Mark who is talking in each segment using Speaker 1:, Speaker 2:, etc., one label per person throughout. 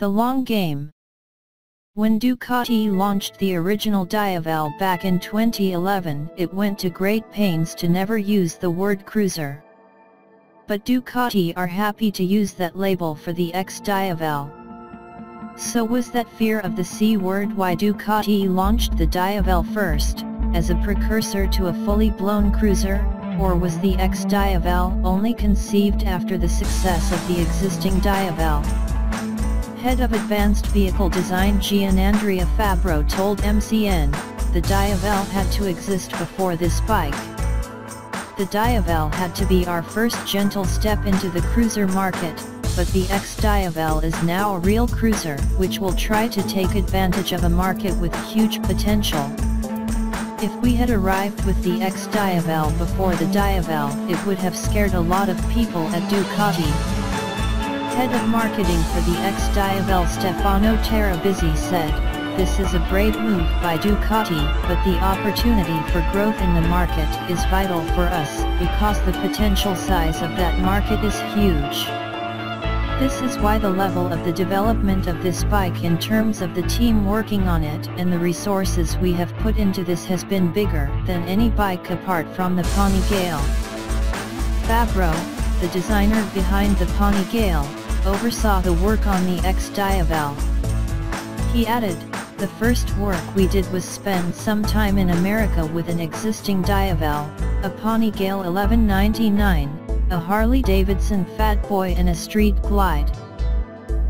Speaker 1: The long game. When Ducati launched the original Diavel back in 2011, it went to great pains to never use the word cruiser. But Ducati are happy to use that label for the X Diavel. So was that fear of the C word why Ducati launched the Diavel first, as a precursor to a fully blown cruiser, or was the X Diavel only conceived after the success of the existing Diavel? Head of Advanced Vehicle Design Gianandrea Fabbro told MCN, the Diavel had to exist before this bike. The Diavel had to be our first gentle step into the cruiser market, but the X Diavel is now a real cruiser which will try to take advantage of a market with huge potential. If we had arrived with the X Diavel before the Diavel, it would have scared a lot of people at Ducati. Head of Marketing for the X Diavel Stefano Terrabizzi said, This is a brave move by Ducati, but the opportunity for growth in the market is vital for us, because the potential size of that market is huge. This is why the level of the development of this bike in terms of the team working on it and the resources we have put into this has been bigger than any bike apart from the Panigale. Fabbro, the designer behind the Panigale, oversaw the work on the X-Diavel. He added, the first work we did was spend some time in America with an existing Diavel, a Panigale 1199, a Harley-Davidson Fat Boy and a Street Glide.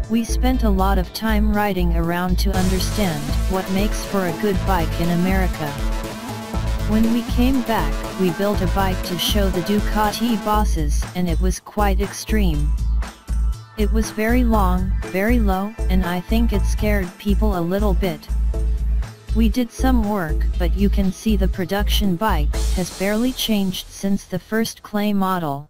Speaker 1: We spent a lot of time riding around to understand what makes for a good bike in America. When we came back, we built a bike to show the Ducati bosses and it was quite extreme. It was very long, very low, and I think it scared people a little bit. We did some work but you can see the production bike has barely changed since the first clay model.